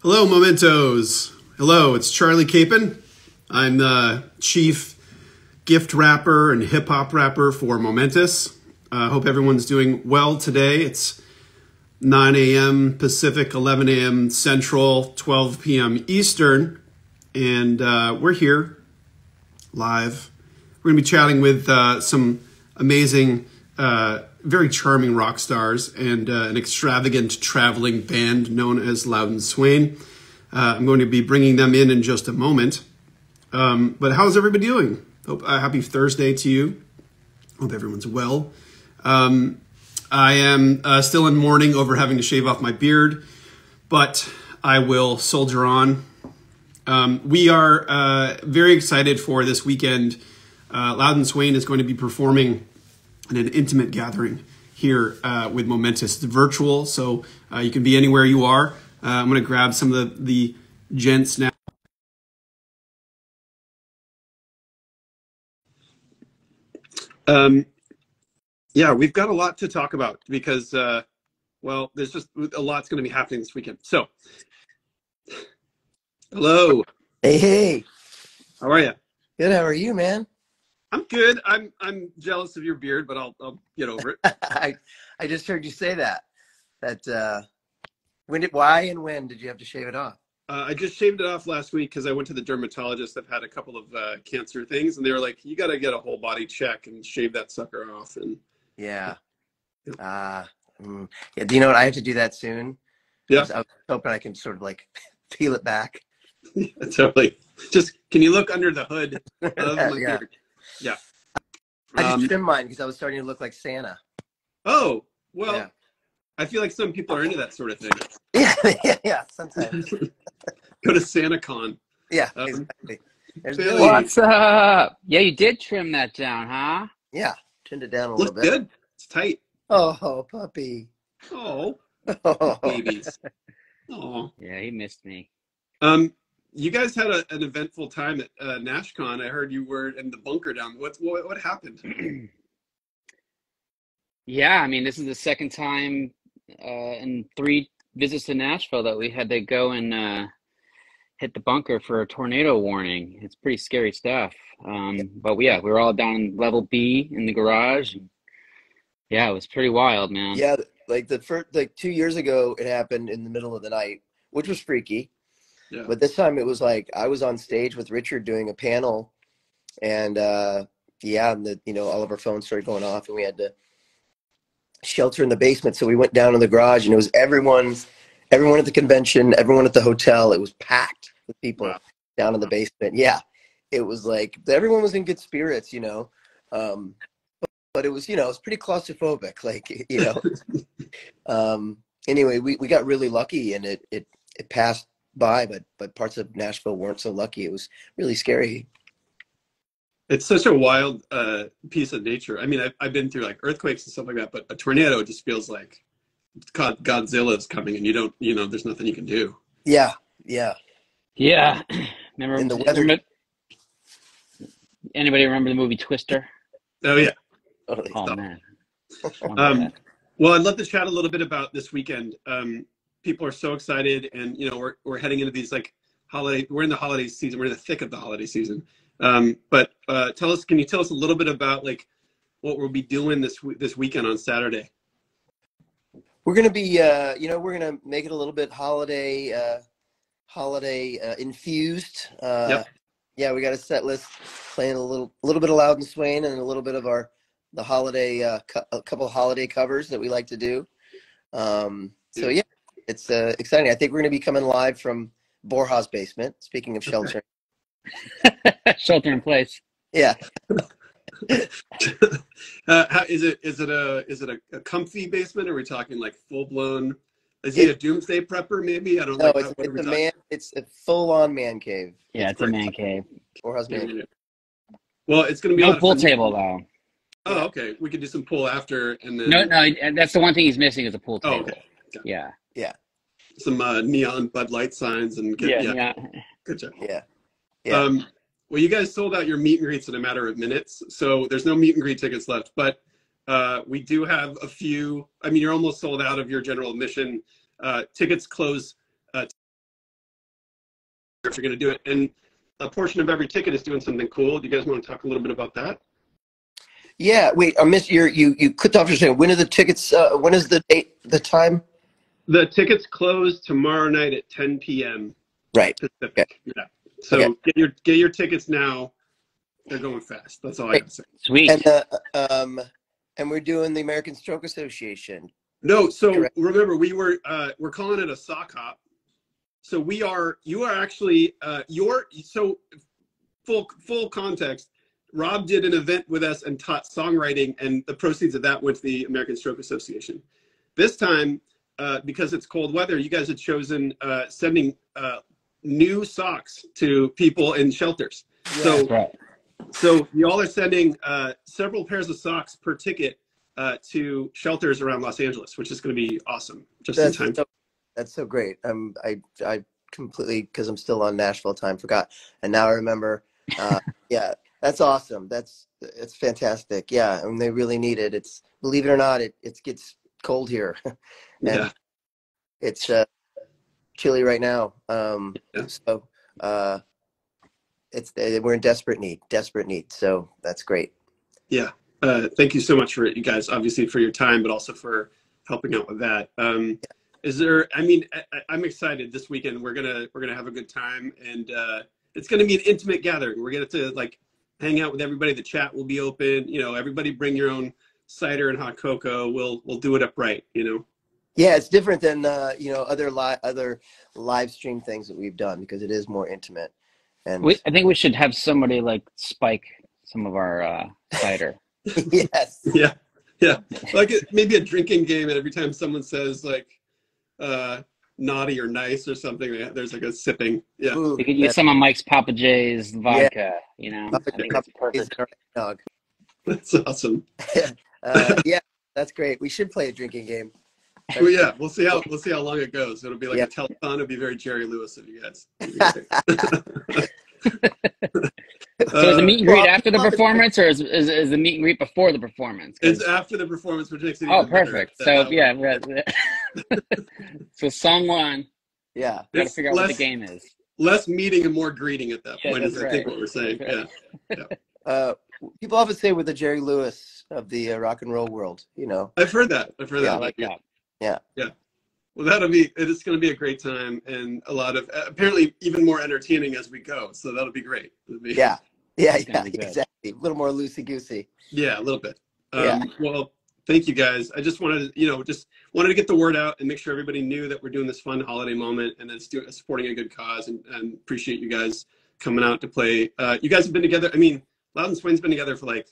Hello, Mementos. Hello, it's Charlie Capon. I'm the chief gift wrapper and hip hop rapper for Momentus. I uh, hope everyone's doing well today. It's 9 a.m. Pacific, 11 a.m. Central, 12 p.m. Eastern, and uh, we're here live. We're going to be chatting with uh, some amazing, uh, very charming rock stars and uh, an extravagant traveling band known as Louden Swain. Uh, I'm going to be bringing them in in just a moment. Um, but how's everybody doing? Hope uh, happy Thursday to you. Hope everyone's well. Um, I am uh, still in mourning over having to shave off my beard, but I will soldier on. Um, we are very excited for this weekend. Uh, Louden Swain is going to be performing in an intimate gathering here uh, with Momentus. It's virtual, so uh, you can be anywhere you are. Uh, I'm going to grab some of the, the gents now. Um, yeah, we've got a lot to talk about because, uh, well, there's just a lot's going to be happening this weekend. So, hello. Hey, hey. How are you? Good. How are you, man? I'm good. I'm I'm jealous of your beard, but I'll I'll get over it. I I just heard you say that. That uh, when did why and when did you have to shave it off? Uh, I just shaved it off last week because I went to the dermatologist. I've had a couple of uh, cancer things, and they were like, "You got to get a whole body check and shave that sucker off." And yeah, uh, mm, yeah. Do you know what? I have to do that soon. yeah, I was, I was hoping I can sort of like peel it back. yeah, totally. Just can you look under the hood of my yeah. beard? Yeah. I just Um, trimmed mine because I was starting to look like Santa. oh well, Yeah. I feel like some people are into that sort of thing. Yeah, yeah, yeah. Sometimes. Go to SantaCon. Yeah, Um, exactly. Billy. Billy. What's up? Yeah, you did trim that down, huh? Yeah, trimmed it down a little Look bit. good. It's tight. Oh, puppy. Oh, Oh. babies. Oh. Yeah, he missed me. Um, you guys had a, an eventful time at uh, NashCon. I heard you were in the bunker down. What's what, what happened? yeah, I mean, this is the second time uh, in three visits to Nashville that we had to go and uh, hit the bunker for a tornado warning. It's pretty scary stuff. Um, but yeah, we were all down level B in the garage. Yeah, it was pretty wild, man. Yeah, like the first, like two years ago, it happened in the middle of the night, which was freaky. Yeah. But this time it was like I was on stage with Richard doing a panel, and uh, yeah, and the you know all of our phones started going off, and we had to shelter in the basement. So we went down in the garage, and it was everyone, everyone at the convention, everyone at the hotel. It was packed with people Wow. down in the basement. Yeah, it was like everyone was in good spirits, you know. Um, but, but it was you know it was pretty claustrophobic, like you know. um, anyway, we, we got really lucky, and it it it passed by, but but parts of Nashville weren't so lucky. It was really scary. It's such a wild uh, piece of nature. I mean, I've, I've been through like earthquakes and stuff like that, but a tornado just feels like God, Godzilla's coming, and you don't, you know, there's nothing you can do. Yeah, yeah. Yeah. Remember, And the weather- remember- anybody remember the movie Twister? Oh yeah. Totally. Oh, Stop. man. Um, Well, I'd love to chat a little bit about this weekend. Um, people are so excited, and you know, we're we're heading into these like holiday. We're in the holiday season. We're in the thick of the holiday season. Um, but uh, tell us, can you tell us a little bit about like what we'll be doing this this weekend on Saturday? We're gonna be, uh, you know, we're gonna make it a little bit holiday, uh, holiday uh, infused. Uh, Yep. Yeah, we got a set list playing a little, a little bit of Louden Swain and a little bit of our the holiday, uh, co- a couple of holiday covers that we like to do. Um, so yeah, it's uh, exciting. I think we're gonna be coming live from Borja's basement. Speaking of shelter, Shelter in place. yeah. uh, how, is it is it a is it a, a comfy basement? Are we talking like full blown? Is he a doomsday prepper? Maybe I don't No, like. it's, how- it's a talking? man. It's a full on man cave. Yeah, it's a man cave. Borja's man cave. Well, it's going to be a No pool table, though. Oh, okay. We could do some pool after, and then No, no, that's the one thing he's missing is a pool Oh, table. okay. Yeah. Some uh, neon Bud Light signs and get, Yeah, yeah, yeah. good job. Yeah. Yeah. Um, well, you guys sold out your meet and greets in a matter of minutes, so there's no meet and greet tickets left. But uh, we do have a few. I mean, you're almost sold out of your general admission. Uh, tickets close if you're going to do it. And a portion of every ticket is doing something cool. Do you guys want to talk a little bit about that? Yeah. Wait, I missed your you you clicked off your saying when are the tickets? Uh, when is the date? The time? The tickets close tomorrow night at 10 p.m. Right. Pacific. Yeah. So Okay. get your get your tickets now. They're going fast. That's all I Great. got to say. Sweet. And uh, um, and we're doing the American Stroke Association. No, so Correct. remember we were uh, we're calling it a sock hop. So we are you are actually uh, your so full full context. Rob did an event with us and taught songwriting, and the proceeds of that went to the American Stroke Association. This time, uh, because it's cold weather, you guys had chosen uh, sending uh, new socks to people in shelters. So That's right. so y'all are sending uh, several pairs of socks per ticket uh, to shelters around Los Angeles, which is going to be awesome. Just in time. so, that's so great. Um, I I completely because I'm still on Nashville time forgot, and now I remember. Uh, yeah, that's awesome. That's it's fantastic. Yeah, and they really need it. It's believe it or not, it it gets cold here. and Yeah, it's uh, chilly right now. Um, Yeah. so uh, it's uh, we're in desperate need, desperate need. So that's great. yeah. Uh, thank you so much for you guys, obviously for your time, but also for helping out with that. Um, is there? I mean, I, I'm excited. This weekend we're gonna we're gonna have a good time, and uh, it's gonna be an intimate gathering. We're gonna to like hang out with everybody. The chat will be open. You know, everybody bring your own cider and hot cocoa. We'll we'll do it upright. You know. Yeah, it's different than uh, you know other li- other live stream things that we've done because it is more intimate. And We, I think we should have somebody like spike some of our uh, cider. yes, Yeah, yeah. Like it, maybe a drinking game, and every time someone says like uh, naughty or nice or something, there's like a sipping. Yeah, Ooh, We could use some of Mike's Papa J's vodka. You know, I think it's is perfect. dog. that's awesome. Uh, yeah, that's great. We should play a drinking game. Well, yeah, we'll see how we'll see how long it goes. It'll be like Yeah. a telethon. It'll be very Jerry Lewis of you guys. So is the meet and greet well, after the performance, or is, is, is the meet and greet before the performance? it's after the performance, which makes it oh, even better. perfect. Uh, So yeah, we're- so song one. Yeah, Got to It's figure out what the less- game is. less meeting and more greeting at that Yeah, point is that's I think right. what we're saying. That's Yeah, uh, people often say we're the Jerry Lewis of the uh, rock and roll world. You know, I've heard that. I've heard Yeah, that. like yeah. you. that. Well, that'll be. It's going to be a great time and a lot of apparently even more entertaining as we go. So that'll be great. It'll be, yeah, yeah, yeah, exactly. A little more loosey goosey. Yeah, a little bit. Um, Yeah. Well, thank you guys. I just wanted to, you know, just wanted to get the word out and make sure everybody knew that we're doing this fun holiday moment and that's do, supporting a good cause and, and appreciate you guys coming out to play. Uh, you guys have been together. I mean, Louden Swain's been together for like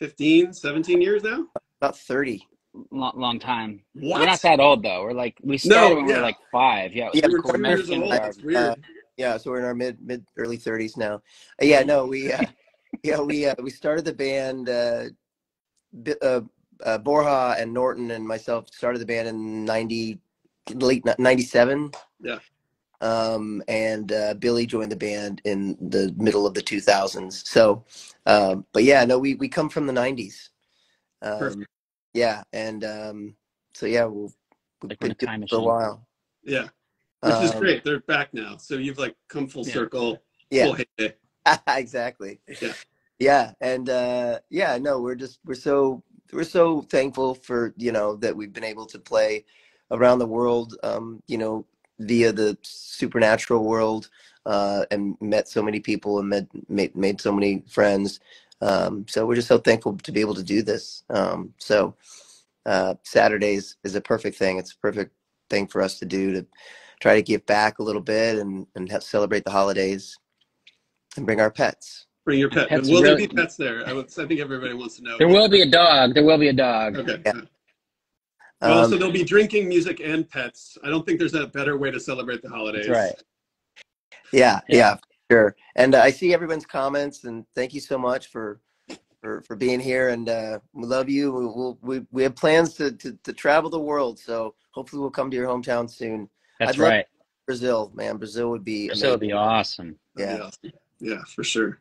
15, 17 years now. About thirty. Long, long time. What? We're not that old though. We're like we started when we yeah. were like five. Yeah, Yeah, We were cool. years old. our- That's weird. Uh, Yeah, so we're in our mid mid early thirties now. Uh, yeah, no, we uh, yeah we uh, we started the band. Uh, uh, uh, Borja and Norton and myself started the band in ninety late ninety seven. Yeah. Um, and uh, Billy joined the band in the middle of the two thousands. So, um, but yeah, no, we we come from the nineties. Um, Perfect. yeah, and um, so yeah, we'll, we've Like we're been doing it for a while. Yeah, which is Um, great. They're back now. So you've like come full Yeah. circle. Yeah. Full exactly. Yeah. Yeah, and uh, yeah, no, we're just we're so we're so thankful for you know that we've been able to play around the world, um, you know, via the supernatural world, uh, and met so many people and met made, made so many friends. Um, so we're just so thankful to be able to do this. Um, so uh, Saturdays is a perfect thing. It's a perfect thing for us to do to try to give back a little bit and and have, celebrate the holidays and bring our pets. Bring your pet. Pets Will really- there be pets there? I, would, I think everybody wants to know. There will be a dog. There will be a dog. Okay. Yeah. Well, Um, so there'll be drinking, music, and pets. I don't think there's a better way to celebrate the holidays. That's right. yeah, Yeah. yeah, sure. And uh, I see everyone's comments, and thank you so much for for, for being here. And uh, we love you. We, we'll, we we have plans to, to to travel the world, so hopefully we'll come to your hometown soon. That's I'd love- right. Brazil, man, Brazil would be So it'd be awesome. That'd be Yeah. awesome. Yeah, for sure.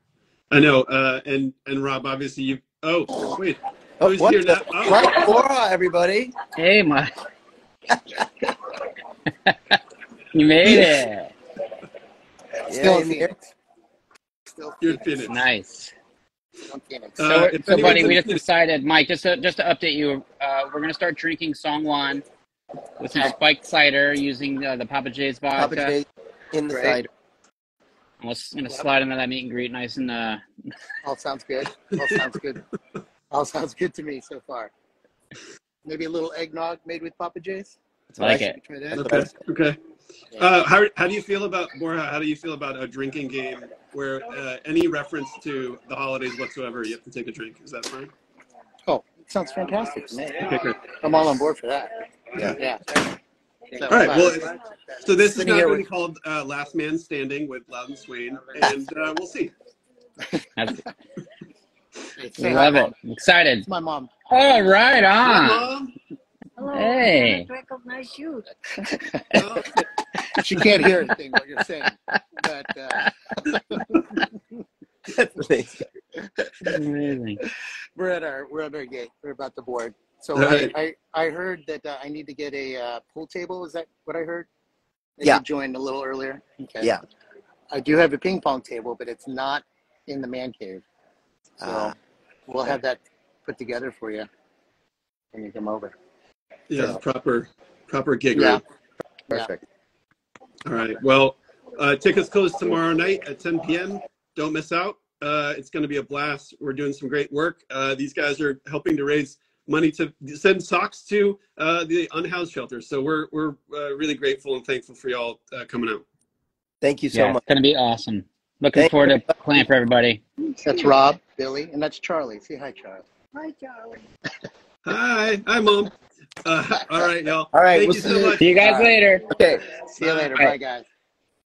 I know. Uh, and and Rob, obviously you. Oh, wait. Oh, Who's what here the- now? Oh. Mike Borja, everybody. Hey, Mike. you made it. Yeah, Still in in here. Still You're in Phoenix. Phoenix. Nice. Still Phoenix. Uh, So, if so buddy, we just decided, Mike, just to, just to update you, uh, we're gonna start drinking Song One with some spiked cider using uh, the Papa J's vodka. Papa J in the Great. cider. And we're gonna slide into that meet and greet nice and uh, All sounds good. All sounds good. All sounds good to me so far. Maybe a little eggnog made with Papa J's. That's Like I it. Okay. Okay. Uh, how, how do you feel about Borja? How do you feel about a drinking game where uh, any reference to the holidays whatsoever, you have to take a drink? Is that fine? Oh, it sounds fantastic to me. Okay, great. I'm all on board for that. Yeah. Yeah. So, All right. Well, so this is now going to be called uh, Last Man Standing with Louden Swain, and uh, we'll see. that's, say hi, love it. Mom. Excited. It's my mom. All right, Hi, on. Mom. Hello, Hey. I recognize you. Oh, She can't hear anything what you're saying, but uh, That's amazing. Amazing. we're at our we're at our gate. We're about to board. So All right. I, I I heard that uh, I need to get a uh, pool table. Is that what I heard? That Yeah. You joined a little earlier. Okay. Yeah. I do have a ping pong table, but it's not in the man cave. So Ah. we'll have that put together for you when you come over. yeah, proper, proper gig Yeah. room. Perfect. All right. Well, uh, tickets close tomorrow night at 10 p.m. Don't miss out. Uh, it's going to be a blast. We're doing some great work. Uh, these guys are helping to raise money to send socks to uh, the unhoused shelters. So we're we're uh, really grateful and thankful for y'all uh, coming out. Thank you so Yeah, much. it's gonna be awesome. Looking Thank forward to playing for everybody. That's Rob, Billy, and that's Charlie. Say hi, Charlie. Hi, Charlie. Hi, hi, mom. Uh, all right, y'all. All right, Thank we'll you see so you. much. See you guys All right. later. Okay. See you later. Bye. Bye, guys.